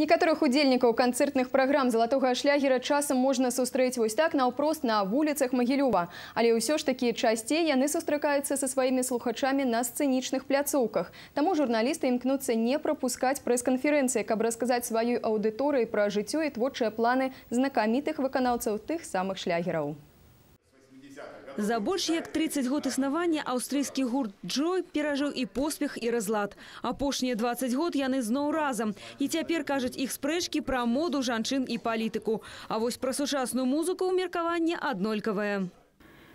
Некаторых удзельнікаў канцэртных праграм залатога шлягера часам можна сустрэць вось так наўпрост на вуліцах Магілёва. Але ўсё ж такі часцей яны сустракаюцца са сваімі слухачамі на сцэнічных пляцоўках. Таму журналісты імкнуцца не прапускаць прэс-канферэнцыі, каб расказаць сваёй аўдыторыі пра жыццё і творчыя планы знакамітых выканаўцаў тых самых шлягераў. За больш як 30 год існавання аўстрыйскі гурт Джой перажыў і поспех і разлад. Апошнія 20 год яны зноў разам. І цяпер кажуць іх спрэчкі пра моду жанчын і палітыку. А вось пра сучасную музыку меркаванне аднолькавае.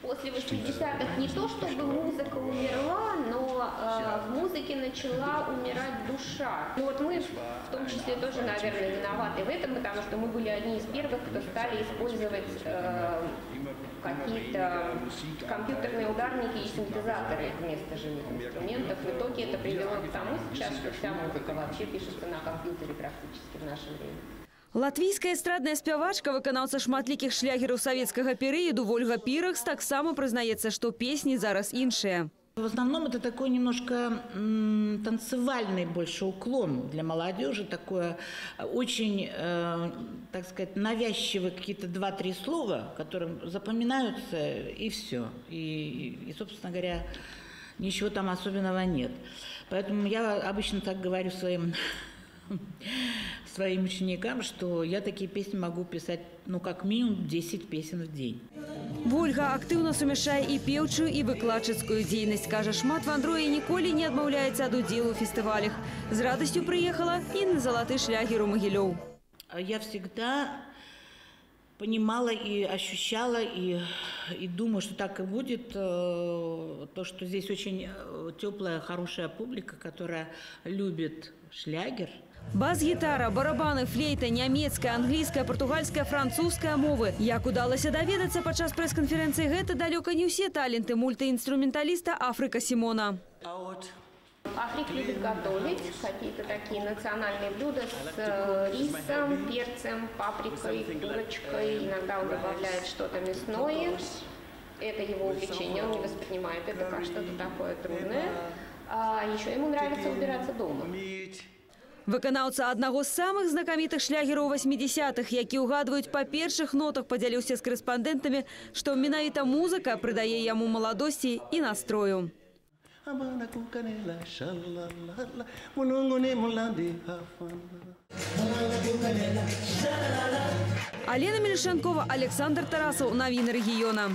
После 80-х не то, чтобы музыка умерла, но э, в музыке начала умирать душа. Ну вот мы в том числе тоже, наверное, виноваты в этом, потому что мы были одни из первых, кто стали использовать э, какие-то компьютерные ударники и синтезаторы вместо живых инструментов. В итоге это привело к тому сейчас, что вся музыка вообще пишется на компьютере практически в наше время. Латвійская эстрадная спявачка, выканаўца шматлікіх шлягераў савецкага перыяду Вольга Піракс таксама прызнаецца, што песні зараз іншыя. В основном это такой немножко м, танцевальный больше уклон для молодежи, такое очень, э, так сказать, навязчивые какие-то два-три слова, которые запоминаются и все. И, и, собственно говоря, ничего там особенного нет. Поэтому я обычно так говорю своим своим ученикам, что я такие песни могу писать, ну, как минимум 10 песен в день. Вольга актыўна сумяшае і пеўчую і выкладчыцкую дзейнасць. Кажа, шмат вандроі ніколі не адмаўляецца ад удзелу ў фестывалях. З радасцю прыехала і на залаты шлягер у Магілёў. Я всегда понимала и ощущала, и, и думаю, что так и будет, э, то, что здесь очень э, теплая, хорошая публика, которая любит шлягер – Бас-гітара, барабаны, флейта, нямецкая, англійская, португальская, французская мовы. Як удалося даведацца падчас прэс-канферэнцыі, гэта далёка не ўсе таленты мультиинструменталиста Африка Симона. Африк любит готовить какие-то такие национальные блюда с э, рисом, перцем, паприкой, курочкой. Иногда он добавляет что-то мясное. Это его увлечение, он не воспринимает это как что-то такое трудное. А еще ему нравится убираться дома. Выканаўца аднаго з самых знакамітых шлягераў 80-х, які ўгадваюць па першых нотах, падзяліўся з корэспандэнтамі, што менавіта музыка прыдае яму маладосці і настрою. Алена Мелешанкова, Александр Тарасов, Навіны рэгіёна.